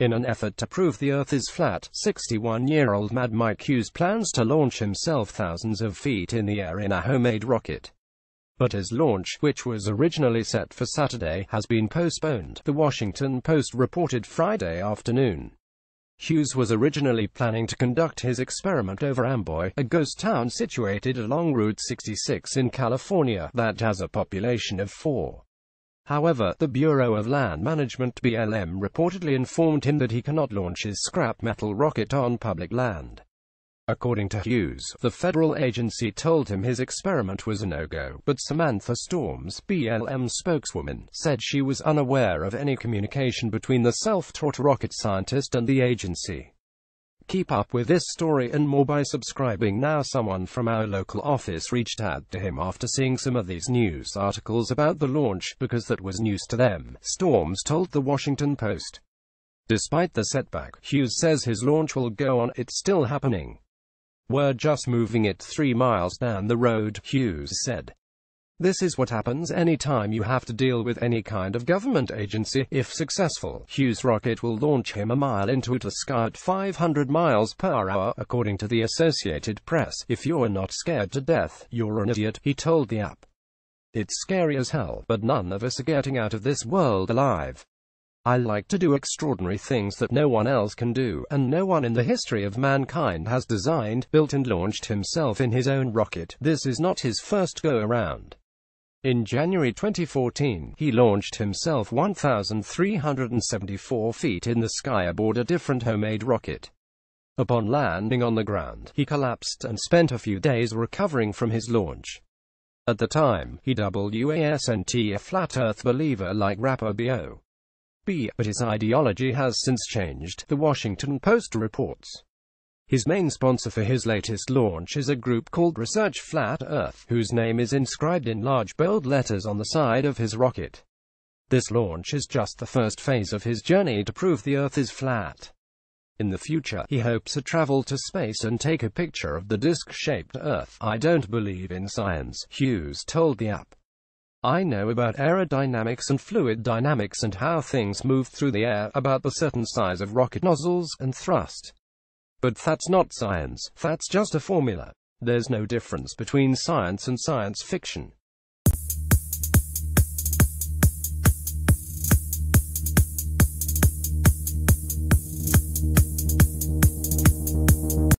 In an effort to prove the Earth is flat, 61-year-old Mad Mike Hughes plans to launch himself thousands of feet in the air in a homemade rocket. But his launch, which was originally set for Saturday, has been postponed, the Washington Post reported Friday afternoon. Hughes was originally planning to conduct his experiment over Amboy, a ghost town situated along Route 66 in California, that has a population of four. However, the Bureau of Land Management BLM reportedly informed him that he cannot launch his scrap metal rocket on public land. According to Hughes, the federal agency told him his experiment was a no-go, but Samantha Storms, BLM spokeswoman, said she was unaware of any communication between the self-taught rocket scientist and the agency. Keep up with this story and more by subscribing now. Someone from our local office reached out to him after seeing some of these news articles about the launch, because that was news to them, Storms told the Washington Post. Despite the setback, Hughes says his launch will go on, it's still happening. We're just moving it three miles down the road, Hughes said. This is what happens any time you have to deal with any kind of government agency. If successful, Hughes' rocket will launch him a mile into the sky at 500 miles per hour, according to the Associated Press. If you're not scared to death, you're an idiot, he told the AP. It's scary as hell, but none of us are getting out of this world alive. I like to do extraordinary things that no one else can do, and no one in the history of mankind has designed, built and launched himself in his own rocket. This is not his first go-around. In January 2014, he launched himself 1,374 feet in the sky aboard a different homemade rocket. Upon landing on the ground, he collapsed and spent a few days recovering from his launch. At the time, he wasn't a flat earth believer like rapper B.O be, but his ideology has since changed, the Washington Post reports. His main sponsor for his latest launch is a group called Research Flat Earth, whose name is inscribed in large bold letters on the side of his rocket. This launch is just the first phase of his journey to prove the Earth is flat. In the future, he hopes to travel to space and take a picture of the disc-shaped Earth. I don't believe in science, Hughes told the AP. I know about aerodynamics and fluid dynamics and how things move through the air, about the certain size of rocket nozzles and thrust. But that's not science, that's just a formula. There's no difference between science and science fiction.